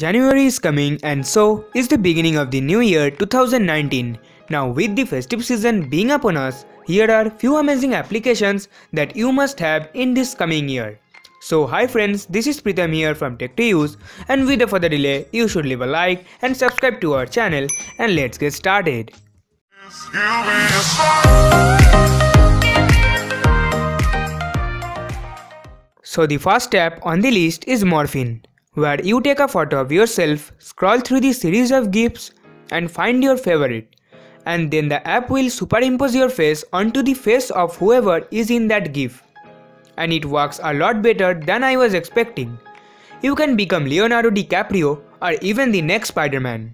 January is coming and so is the beginning of the new year 2019. Now with the festive season being upon us, here are few amazing applications that you must have in this coming year. So hi friends, this is Pritham here from Tech to Use and without further delay, you should leave a like and subscribe to our channel and let's get started. So the first app on the list is Morphin where you take a photo of yourself, scroll through the series of GIFs and find your favorite. And then the app will superimpose your face onto the face of whoever is in that GIF. And it works a lot better than I was expecting. You can become Leonardo DiCaprio or even the next Spider-Man.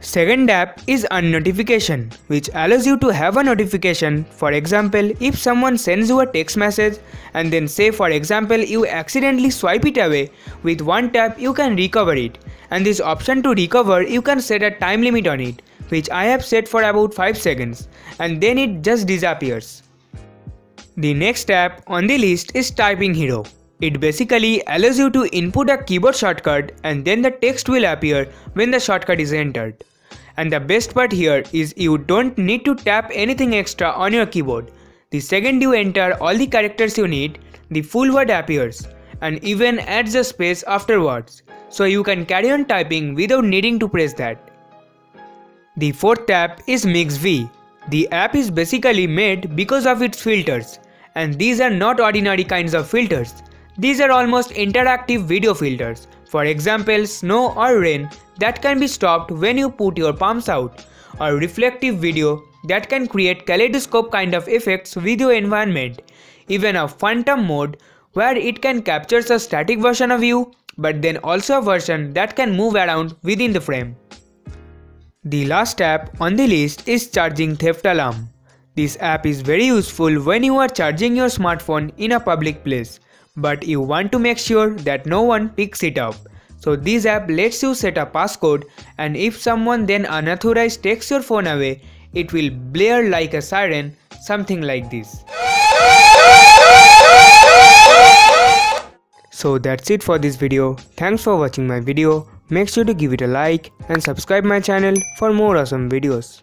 Second app is Unnotification, which allows you to have a notification. For example, if someone sends you a text message and then say for example you accidentally swipe it away, with one tap you can recover it. And this option to recover you can set a time limit on it, which I have set for about 5 seconds, and then it just disappears. The next app on the list is Typing Hero. It basically allows you to input a keyboard shortcut and then the text will appear when the shortcut is entered. And the best part here is you don't need to tap anything extra on your keyboard. The second you enter all the characters you need, the full word appears and even adds a space afterwards. So you can carry on typing without needing to press that. The fourth app is MixV. The app is basically made because of its filters and these are not ordinary kinds of filters. These are almost interactive video filters, for example snow or rain that can be stopped when you put your palms out, or reflective video that can create kaleidoscope kind of effects with your environment, even a phantom mode where it can capture a static version of you but then also a version that can move around within the frame. The last app on the list is Charging Theft Alarm. This app is very useful when you are charging your smartphone in a public place but you want to make sure that no one picks it up. So this app lets you set a passcode and if someone then unauthorized takes your phone away, it will blare like a siren, something like this. So that's it for this video. Thanks for watching my video. Make sure to give it a like and subscribe my channel for more awesome videos.